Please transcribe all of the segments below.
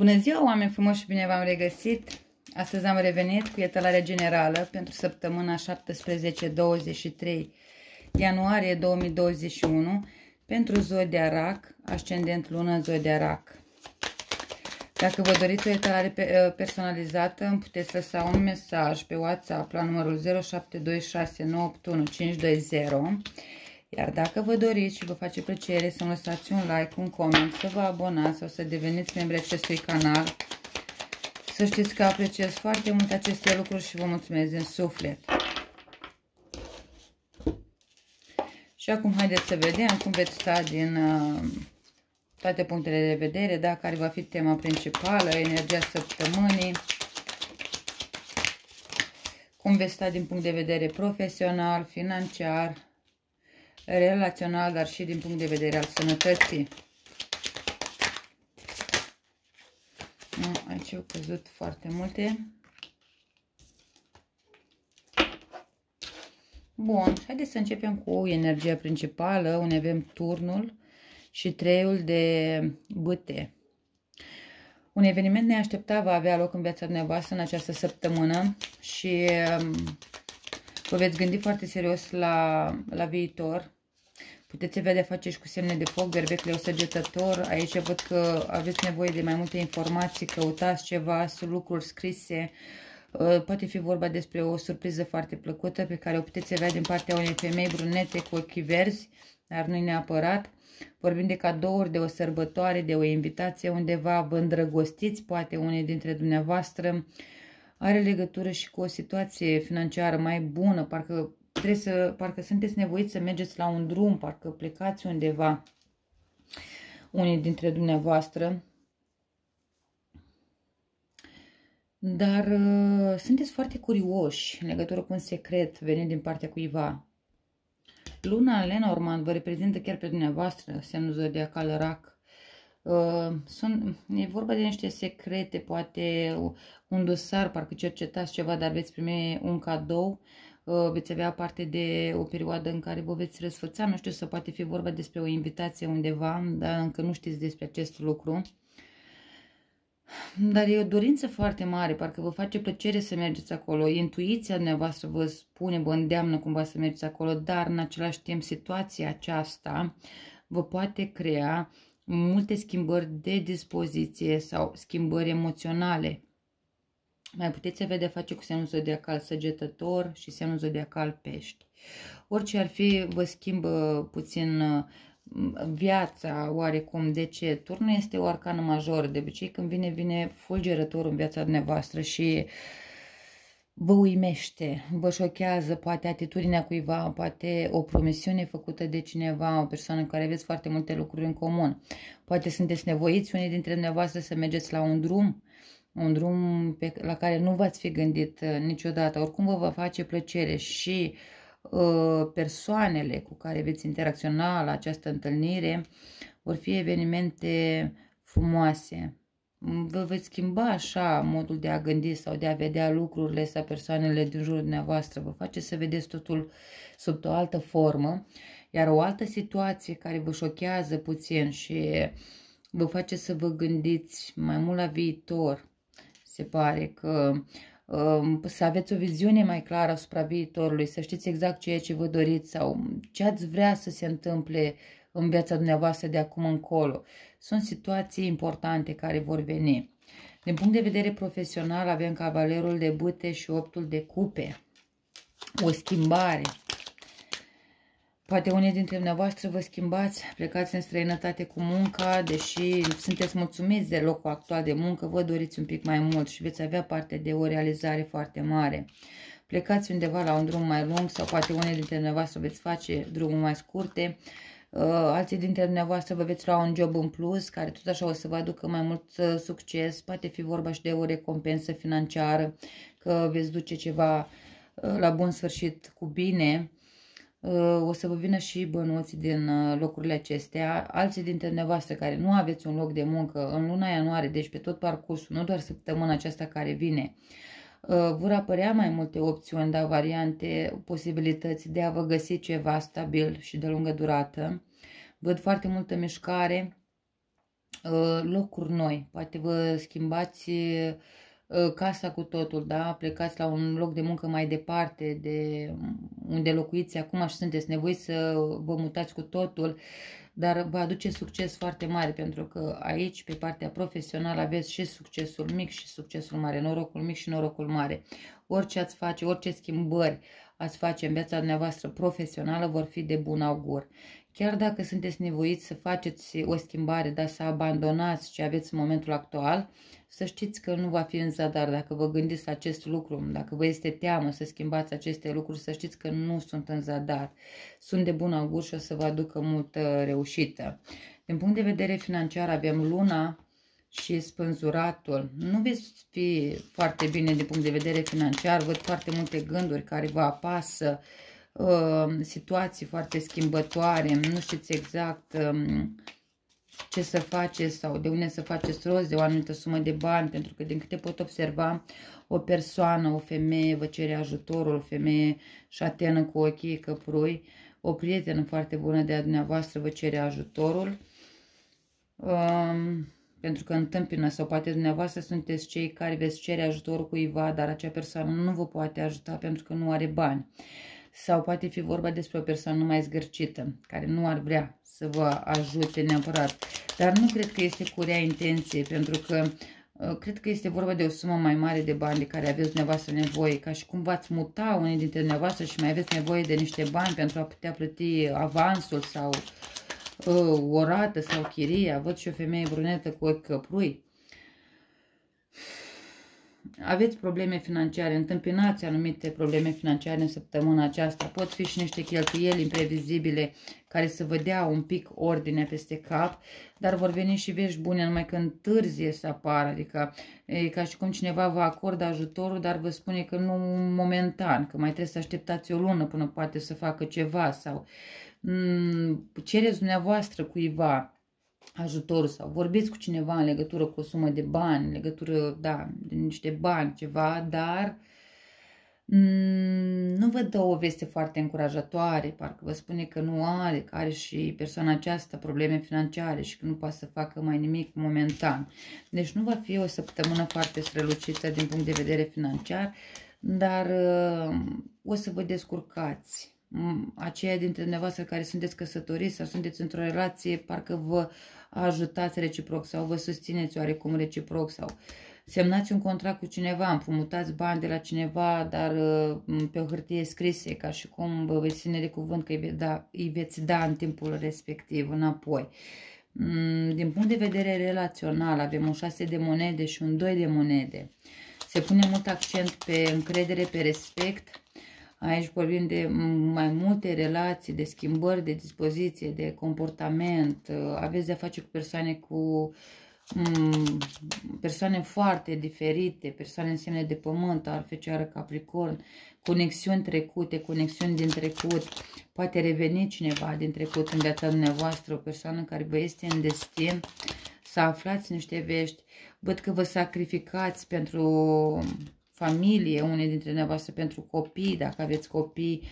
Bună ziua, oameni frumoși și bine v-am regăsit! Astăzi am revenit cu etalarea generală pentru săptămâna 17-23 ianuarie 2021 pentru Zodia Rac, ascendent lună Zodia Rac. Dacă vă doriți o etalare uh, personalizată, îmi puteți lăsa un mesaj pe WhatsApp la numărul 0726981520 iar dacă vă doriți și vă face plăcere să-mi lăsați un like, un coment, să vă abonați sau să deveniți membri acestui canal, să știți că apreciez foarte mult aceste lucruri și vă mulțumesc din suflet. Și acum haideți să vedem cum veți sta din uh, toate punctele de vedere, da, care va fi tema principală, energia săptămânii, cum veți sta din punct de vedere profesional, financiar, relațional, dar și din punct de vedere al sănătății. Nu, aici au căzut foarte multe. Bun, haideți să începem cu energia principală, unde avem turnul și treiul de bâte. Un eveniment neașteptat va avea loc în viața dumneavoastră în această săptămână și um, vă veți gândi foarte serios la, la viitor. Puteți avea de face și cu semne de foc, berbecule săgetător. Aici văd că aveți nevoie de mai multe informații, căutați ceva, sunt lucruri scrise. Uh, poate fi vorba despre o surpriză foarte plăcută pe care o puteți avea din partea unei femei brunete cu ochii verzi, dar nu neapărat. Vorbim de cadouri, de o sărbătoare, de o invitație undeva, vă îndrăgostiți, poate unei dintre dumneavoastră. Are legătură și cu o situație financiară mai bună, parcă trebuie să, parcă sunteți nevoiți să mergeți la un drum, parcă plecați undeva, unii dintre dumneavoastră. Dar uh, sunteți foarte curioși în legătură cu un secret venit din partea cuiva. Luna Lenormand vă reprezintă chiar pe dumneavoastră, semnul zodiacal rac. Uh, sunt, e vorba de niște secrete, poate un dosar, parcă cercetați ceva, dar veți primi un cadou veți avea parte de o perioadă în care vă veți răsfăța, nu știu, să poate fi vorba despre o invitație undeva, dar încă nu știți despre acest lucru. Dar e o dorință foarte mare, parcă vă face plăcere să mergeți acolo. Intuiția dumneavoastră vă spune, vă îndeamnă cumva să mergeți acolo, dar în același timp situația aceasta vă poate crea multe schimbări de dispoziție sau schimbări emoționale. Mai puteți avea de face cu semnul zodiacal săgetător și semnul zodiacal pești. Orice ar fi, vă schimbă puțin uh, viața oarecum. De ce? Turnul este o arcană majoră. De obicei când vine, vine fulgerător în viața dumneavoastră și vă uimește, vă șochează, poate atitudinea cuiva, poate o promisiune făcută de cineva, o persoană cu care aveți foarte multe lucruri în comun. Poate sunteți nevoiți unii dintre dumneavoastră să mergeți la un drum un drum pe, la care nu v-ați fi gândit uh, niciodată, oricum vă va face plăcere și uh, persoanele cu care veți interacționa la această întâlnire vor fi evenimente frumoase. Vă veți schimba așa modul de a gândi sau de a vedea lucrurile sau persoanele din jurul dumneavoastră. Vă face să vedeți totul sub o altă formă, iar o altă situație care vă șochează puțin și vă face să vă gândiți mai mult la viitor, se pare că um, să aveți o viziune mai clară asupra viitorului, să știți exact ceea ce vă doriți sau ce ați vrea să se întâmple în viața dumneavoastră de acum încolo. Sunt situații importante care vor veni. Din punct de vedere profesional avem cavalerul de bute și optul de cupe. O schimbare, Poate unii dintre dumneavoastră vă schimbați, plecați în străinătate cu munca, deși sunteți mulțumiți de locul actual de muncă, vă doriți un pic mai mult și veți avea parte de o realizare foarte mare. Plecați undeva la un drum mai lung sau poate unii dintre dumneavoastră veți face drumuri mai scurte, uh, alții dintre dumneavoastră vă veți lua un job în plus, care tot așa o să vă aducă mai mult uh, succes, poate fi vorba și de o recompensă financiară, că veți duce ceva uh, la bun sfârșit cu bine, Uh, o să vă vină și bănuți din uh, locurile acestea, alții dintre dumneavoastră care nu aveți un loc de muncă în luna ianuarie, deci pe tot parcursul, nu doar săptămâna aceasta care vine, uh, vor apărea mai multe opțiuni, da, variante, posibilități de a vă găsi ceva stabil și de lungă durată. Văd foarte multă mișcare, uh, locuri noi, poate vă schimbați uh, casa cu totul, da? Plecați la un loc de muncă mai departe de unde locuiți acum și sunteți nevoiți să vă mutați cu totul, dar va aduce succes foarte mare, pentru că aici, pe partea profesională, aveți și succesul mic și succesul mare, norocul mic și norocul mare. Orice ați face, orice schimbări ați face în viața dumneavoastră profesională vor fi de bun augur. Chiar dacă sunteți nevoiți să faceți o schimbare, dar să abandonați ce aveți în momentul actual, să știți că nu va fi în zadar. Dacă vă gândiți la acest lucru, dacă vă este teamă să schimbați aceste lucruri, să știți că nu sunt în zadar. Sunt de bun augur și o să vă aducă multă reușită. Din punct de vedere financiar avem luna și spânzuratul. Nu veți fi foarte bine din punct de vedere financiar, văd foarte multe gânduri care vă apasă, uh, situații foarte schimbătoare, nu știți exact um, ce să faceți sau de unde să faceți rost de o anumită sumă de bani, pentru că din câte pot observa, o persoană, o femeie vă cere ajutorul, o femeie șatenă cu ochii căprui, o prietenă foarte bună de a dumneavoastră vă cere ajutorul. Um, pentru că întâmpină sau poate dumneavoastră sunteți cei care veți cere ajutorul cuiva, dar acea persoană nu vă poate ajuta pentru că nu are bani. Sau poate fi vorba despre o persoană mai zgârcită, care nu ar vrea să vă ajute neapărat. Dar nu cred că este cu rea intenție, pentru că uh, cred că este vorba de o sumă mai mare de bani de care aveți dumneavoastră nevoie, ca și cum v-ați muta unii dintre dumneavoastră și mai aveți nevoie de niște bani pentru a putea plăti avansul sau uh, o rată sau chiria. Văd și o femeie brunetă cu ochi căprui aveți probleme financiare, întâmpinați anumite probleme financiare în săptămâna aceasta, pot fi și niște cheltuieli imprevizibile care să vă dea un pic ordine peste cap, dar vor veni și vești bune numai când târzie să apară, adică e ca și cum cineva vă acordă ajutorul, dar vă spune că nu momentan, că mai trebuie să așteptați o lună până poate să facă ceva sau mm, cereți dumneavoastră cuiva ajutor sau vorbiți cu cineva în legătură cu o sumă de bani, în legătură, da, de niște bani, ceva, dar mm, nu vă dă o veste foarte încurajatoare, parcă vă spune că nu are, că are și persoana aceasta probleme financiare și că nu poate să facă mai nimic momentan. Deci nu va fi o săptămână foarte strălucită din punct de vedere financiar, dar uh, o să vă descurcați aceia dintre dumneavoastră care sunteți căsătoriți sau sunteți într-o relație, parcă vă ajutați reciproc sau vă susțineți oarecum reciproc sau semnați un contract cu cineva, împrumutați bani de la cineva, dar pe o hârtie scrise, ca și cum vă veți ține de cuvânt că îi veți da, îi veți da în timpul respectiv înapoi. Mm, din punct de vedere relațional, avem un 6 de monede și un 2 de monede. Se pune mult accent pe încredere, pe respect, Aici vorbim de mai multe relații, de schimbări de dispoziție, de comportament. Aveți de-a face cu persoane cu persoane foarte diferite, persoane însemne de pământ, ar fecioară capricorn, conexiuni trecute, conexiuni din trecut, poate reveni cineva din trecut în viața dumneavoastră, o persoană care vă este în destin, să aflați niște vești, văd că vă sacrificați pentru familie, unii dintre dumneavoastră pentru copii, dacă aveți copii,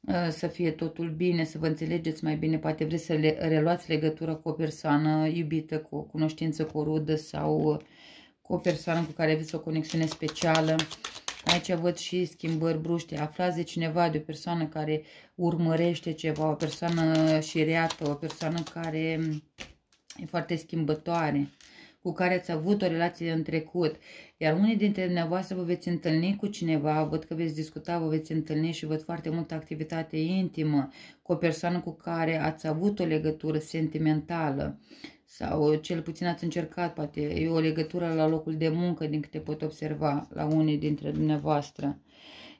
uh, să fie totul bine, să vă înțelegeți mai bine, poate vreți să le, reluați legătură cu o persoană iubită, cu o cunoștință, cu o rudă sau uh, cu o persoană cu care aveți o conexiune specială. Aici văd și schimbări bruște. Aflați de cineva, de o persoană care urmărește ceva, o persoană șireată, o persoană care e foarte schimbătoare cu care ați avut o relație în trecut, iar unii dintre dumneavoastră vă veți întâlni cu cineva, văd că veți discuta, vă veți întâlni și văd foarte multă activitate intimă cu o persoană cu care ați avut o legătură sentimentală sau cel puțin ați încercat, poate e o legătură la locul de muncă, din câte pot observa la unii dintre dumneavoastră.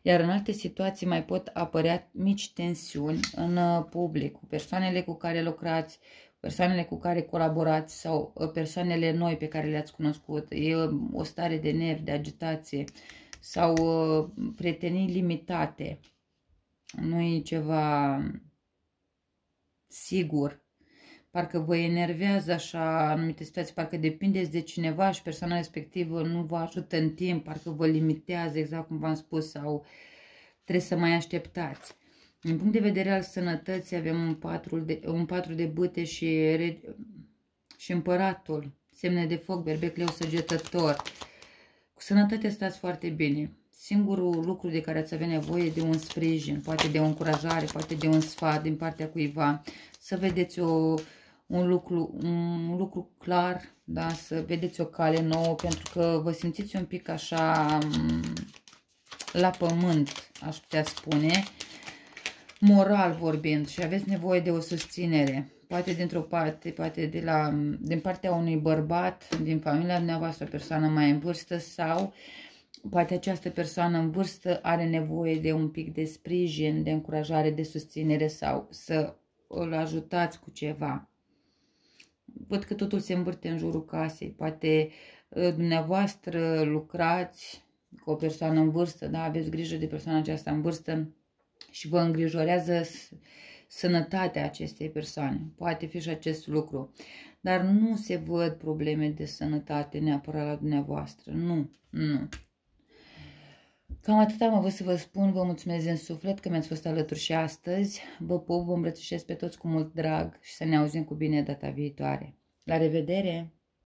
Iar în alte situații mai pot apărea mici tensiuni în uh, public, cu persoanele cu care lucrați, persoanele cu care colaborați sau uh, persoanele noi pe care le-ați cunoscut. E uh, o stare de nervi, de agitație sau uh, prietenii limitate. Nu e ceva sigur. Parcă vă enervează așa anumite situații, parcă depindeți de cineva și persoana respectivă nu vă ajută în timp, parcă vă limitează, exact cum v-am spus, sau trebuie să mai așteptați. Din punct de vedere al sănătății avem un patru de, un patru de bâte și re, și împăratul, semne de foc, berbec, leu, săgetător. Cu sănătate stați foarte bine. Singurul lucru de care ați avea nevoie de un sprijin, poate de o încurajare, poate de un sfat din partea cuiva, să vedeți o, un, lucru, un lucru clar, da? să vedeți o cale nouă, pentru că vă simțiți un pic așa la pământ, aș putea spune, moral vorbind și aveți nevoie de o susținere. Poate dintr-o parte, poate de la, din partea unui bărbat, din familia dumneavoastră, o persoană mai în vârstă sau poate această persoană în vârstă are nevoie de un pic de sprijin, de încurajare, de susținere sau să îl ajutați cu ceva. Văd că totul se învârte în jurul casei. Poate ă, dumneavoastră lucrați cu o persoană în vârstă, da, aveți grijă de persoana aceasta în vârstă și vă îngrijorează sănătatea acestei persoane. Poate fi și acest lucru. Dar nu se văd probleme de sănătate neapărat la dumneavoastră. Nu, nu. Cam atât am avut să vă spun, vă mulțumesc în suflet că mi-ați fost alături și astăzi. Vă pup, vă îmbrățișez pe toți cu mult drag și să ne auzim cu bine data viitoare. La revedere!